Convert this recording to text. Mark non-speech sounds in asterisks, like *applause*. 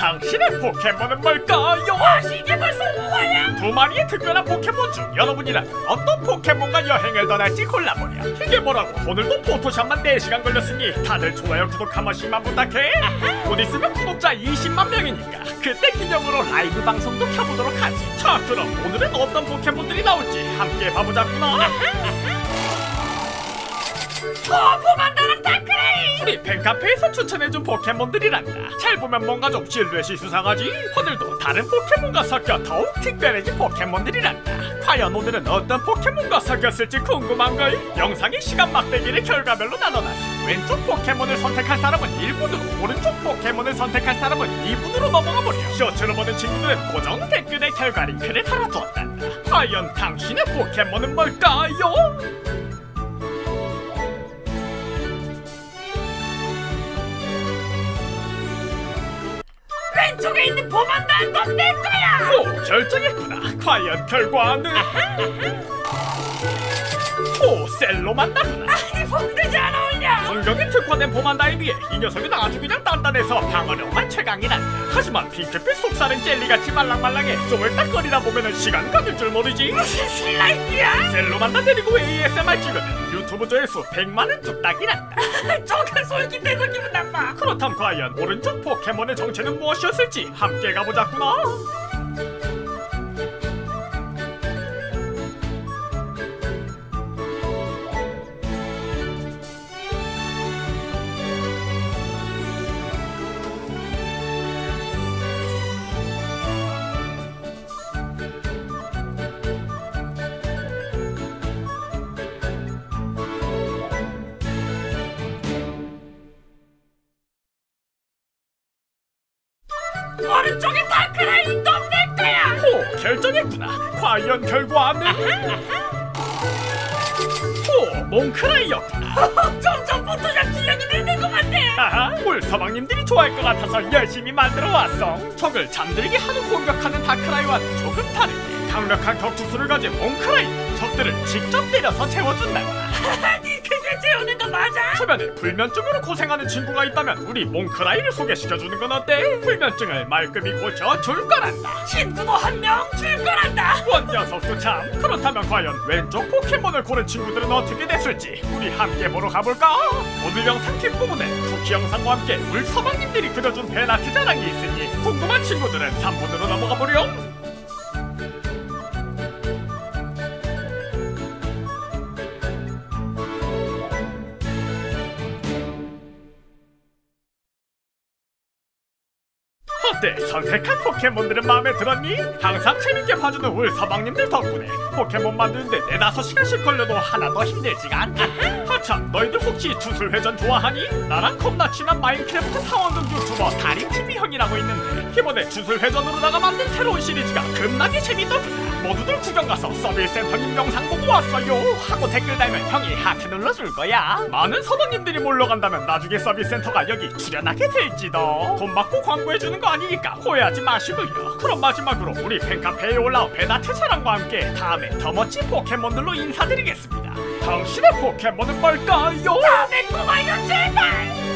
당신의 포켓몬은 뭘까요? 와 이게 벌써 5화야? 두 마리의 특별한 포켓몬 중 여러분이라면 어떤 포켓몬과 여행을 떠날지 골라보렴. 이게 뭐라고? 오늘도 포토샵만 4시간 걸렸으니 다들 좋아요 구독 한 번씩만 부탁해. 곧 있으면 구독자 20만 명이니까 그때 기념으로 라이브 방송도 켜보도록 하지. 자 그럼 오늘은 어떤 포켓몬들이 나올지 함께 봐보자꾸나. 저 포만다랑 다크레이 우리 팬카페에서 추천해준 포켓몬들이란다. 잘 보면 뭔가 좀 실루엣이 수상하지? 오늘도 다른 포켓몬과 섞여 더욱 특별해진 포켓몬들이란다. 과연 오늘은 어떤 포켓몬과 섞였을지 궁금한걸? 영상의 시간 막대기를 결과별로 나눠놨어. 왼쪽 포켓몬을 선택할 사람은 1분으로 오른쪽 포켓몬을 선택할 사람은 2분으로 넘어가 보려. 쇼츠로 보는 친구들은 고정 댓글에 결과 링크를 달아두었단다. 과연 당신의 포켓몬은 뭘까요? 왼쪽에 있는 포만다 넌내 거야! 오 결정했구나. 과연 결과는? 오 셀로만다구나. 아니 봄도 잘어 울려 공격에 특화된 보만다에 비해 이 녀석은 아주 그냥 단단해서 방어력만 최강이란다 하지만 핑크빛 속살은 젤리같이 말랑말랑해 쪼물딱거리다 보면은 시간 가질 줄 모르지. 무슨 슬라임이야? 셀로만다 데리고 ASMR 찍으면 유튜브 조회수 100만은 뚝딱이란다 조금 *laughs* 솔깃해서 기분 나빠. 그렇다면 과연 오른쪽 포켓몬의 정체는 무엇이었을지 함께 가보자꾸나 오른쪽에 다크라이 넌 내 거야. 호 결정했구나. 과연 결과는 호 몽크라이였구나. 점점 포토샵 실력이 느는 것 같아. 하하 물 서방님들이 좋아할 것 같아서 열심히 만들어 왔어. 적을 잠들게 하는 공격하는 다크라이와는 조금 다르게 강력한 격투술을 가진 몽크라이 적들을 직접 때려서 재워준다거나 *laughs* 그게 재우는 거 맞아? 주변에 불면증으로 고생하는 친구가 있다면 우리 몽크라이를 소개시켜주는 건 어때? 불면증을 말끔히 고쳐줄 거란다 친구도 한 명 줄 거란다 원 녀석도 참 그렇다면 과연 왼쪽 포켓몬을 고른 친구들은 어떻게 됐을지 우리 함께 보러 가볼까? 오늘 영상 뒷부분에 쿠키 영상과 함께 물 서방님들이 그려준 벤아트 자랑이 있으니 궁금한 친구들은 3분으로 넘어가 보렴 어때? 선택한 포켓몬들은 마음에 들었니? 항상 재밌게 봐주는 울 서방님들 덕분에 포켓몬 만드는데 네다섯 시간씩 걸려도 하나도 힘들지가 않다 아참 너희들 혹시 주술회전 좋아하니? 나랑 겁나 친한 마인크래프트 사원등 유튜버 다림TV 형이라고 있는데 이번에 주술회전으로다가 만든 새로운 시리즈가 겁나게 재밌더구나 모두들 구경 가서 서비스센터님 영상 보고 왔어요. 하고 댓글 달면 형이 하트 눌러줄 거야. 많은 서방님들이 몰려간다면 나중에 서비스센터가 여기 출연하게 될지도. 돈 받고 광고해주는 거 아니니까 오해하지 마시고요. 그럼 마지막으로 우리 팬카페에 올라온 팬아트 자랑과 함께 다음에 더 멋진 포켓몬들로 인사드리겠습니다. 당신의 포켓몬은 뭘까요? 다내 꼬마요 제발